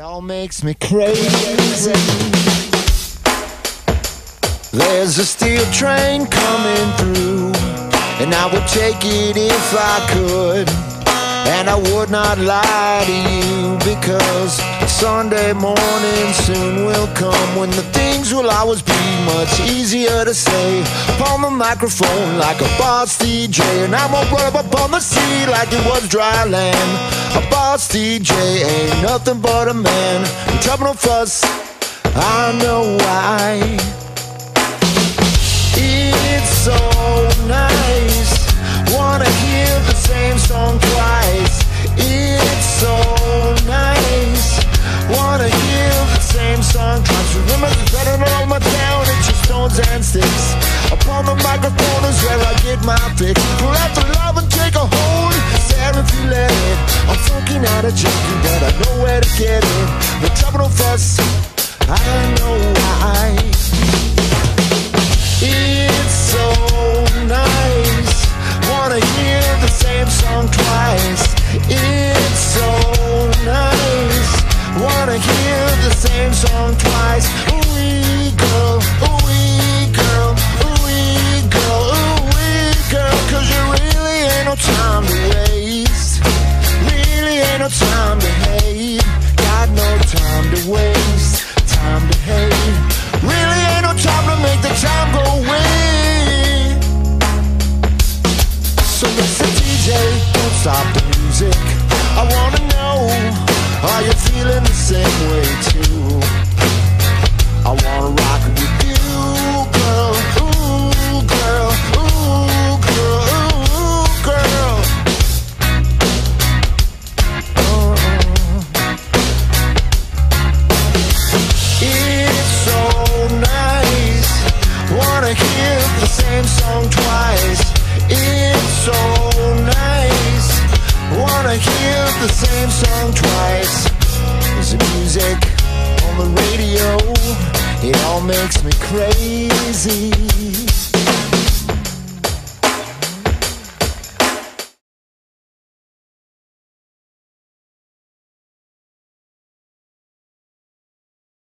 all makes me crazy. There's a steel train coming through, and I would take it if I could. And I would not lie to you because Sunday morning soon will come when the things will always be much easier to say upon the microphone like a boss DJ. And I won't run up upon the sea like it was dry land. A boss DJ ain't nothing but a man. In trouble no fuss, I know why. Twice. Remember the better all my town, it's just stones and sticks. Upon the microphone is where I get my fix. Pull out the love and take a hold. Sarah, if you let it. I'm funky, not a junkie, but I know where to get it. The trouble, fuss. I know why. It's so nice. Wanna hear the same song twice. Time to hate. Got no time to waste. Time to hate. Really ain't no time to make the time go away. So Mr. DJ, don't stop the music. I wanna know, are you feeling the same way too? Same song twice. It's so nice. Wanna hear the same song twice. There's music on the radio. It all makes me crazy.